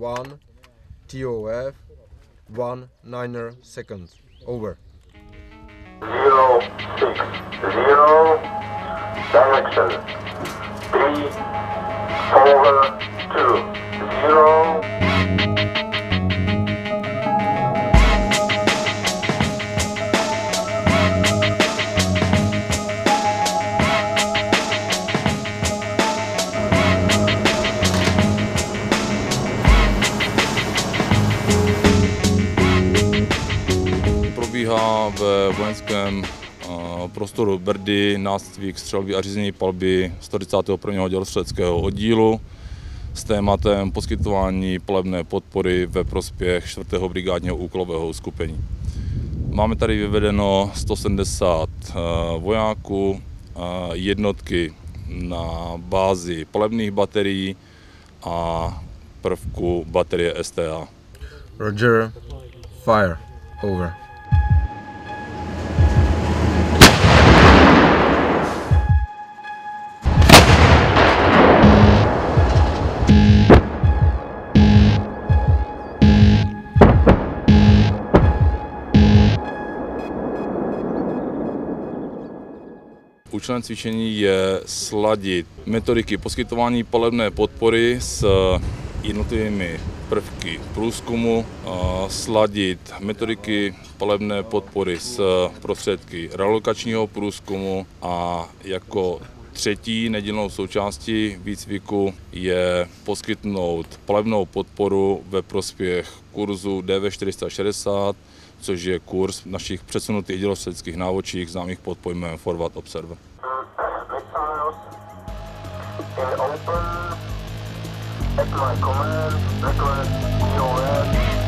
one TOF one niner seconds. Over. zero six zero direction three four Probíhá ve vojenském eh, prostoru Brdy nácvik střelby a řízení palby 131. dělostřeleckého oddílu s tématem poskytování palebné podpory ve prospěch 4. brigádního úkolového uskupení. Máme tady vyvedeno 170 eh, vojáků, jednotky na bázi palebných baterií a prvku baterie STA. Roger. Fire. Over. Účelem cvičení je sladit metodiky poskytování palebné podpory s jednotlivými prvky průzkumu, sladit metodiky palebné podpory s prostředky relokačního průzkumu a jako třetí nedílnou součástí výcviku je poskytnout palebnou podporu ve prospěch kurzu DV460, což je kurz našich předsunutých dělostřeleckých návočích známých pod pojmem Forward Observer. open at my command request TOF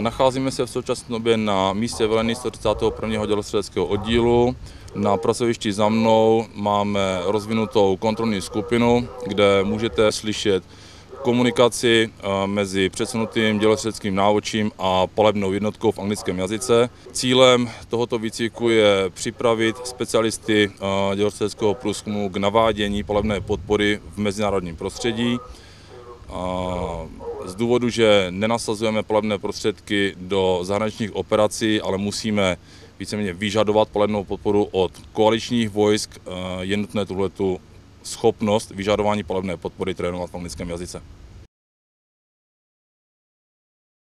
Nacházíme se v současné době na místě velení 131. dělostřeleckého oddílu. Na pracovišti za mnou máme rozvinutou kontrolní skupinu, kde můžete slyšet komunikaci eh, mezi předsunutým dělostřeleckým návočím a palebnou jednotkou v anglickém jazyce. Cílem tohoto výcviku je připravit specialisty eh, dělostřeleckého průzkumu k navádění palebné podpory v mezinárodním prostředí. Z důvodu, že nenasazujeme palebné prostředky do zahraničních operací, ale musíme víceméně vyžadovat palebnou podporu od koaličních vojsk, je nutné tuhletu schopnost vyžadování palebné podpory trénovat v anglickém jazyce.